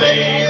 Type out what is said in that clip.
they